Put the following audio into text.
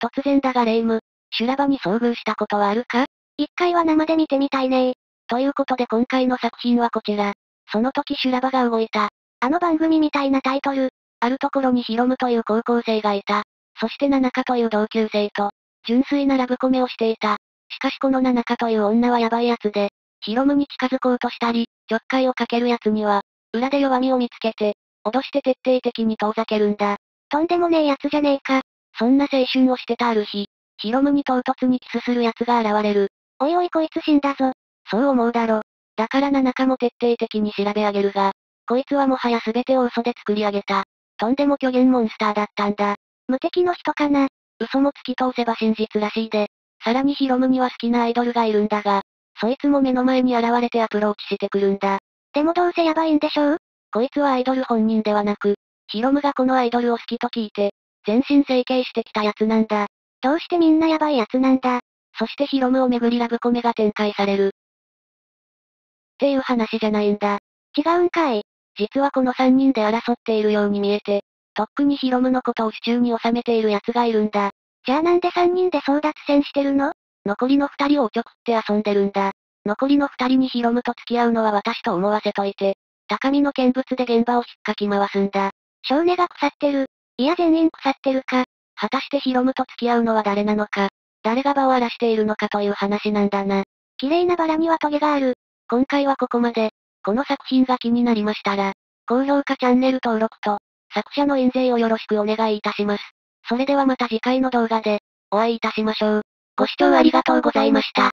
突然だがレイム、修羅場に遭遇したことはあるか？一回は生で見てみたいねということで今回の作品はこちら。その時修羅場が動いた。あの番組みたいなタイトル。あるところにヒロムという高校生がいた。そしてナナカという同級生と、純粋なラブコメをしていた。しかしこのナナカという女はヤバい奴で、ヒロムに近づこうとしたり、ちょっかいをかける奴には、裏で弱みを見つけて、脅して徹底的に遠ざけるんだ。とんでもねえ奴じゃねえか。そんな青春をしてたある日、ヒロムに唐突にキスする奴が現れる。おいおいこいつ死んだぞ。そう思うだろ。だからナナカも徹底的に調べ上げるが、こいつはもはや全てを嘘で作り上げた。とんでも虚言モンスターだったんだ。無敵の人かな。嘘も突き通せば真実らしいで。さらにヒロムには好きなアイドルがいるんだが、そいつも目の前に現れてアプローチしてくるんだ。でもどうせヤバいんでしょう？こいつはアイドル本人ではなく、ヒロムがこのアイドルを好きと聞いて、全身整形してきたやつなんだ。どうしてみんなヤバいやつなんだ。そしてヒロムをめぐりラブコメが展開される。っていう話じゃないんだ。違うんかい。実はこの3人で争っているように見えて、とっくにヒロムのことを手中に収めている奴がいるんだ。じゃあなんで3人で争奪戦してるの？残りの2人をおちょくって遊んでるんだ。残りの2人にヒロムと付き合うのは私と思わせといて、高みの見物で現場を引っかき回すんだ。少年が腐ってる。いや全員腐ってるか。果たしてヒロムと付き合うのは誰なのか。誰が場を荒らしているのかという話なんだな。綺麗なバラにはトゲがある。今回はここまで。この作品が気になりましたら、高評価チャンネル登録と、作者の印税をよろしくお願いいたします。それではまた次回の動画で、お会いいたしましょう。ご視聴ありがとうございました。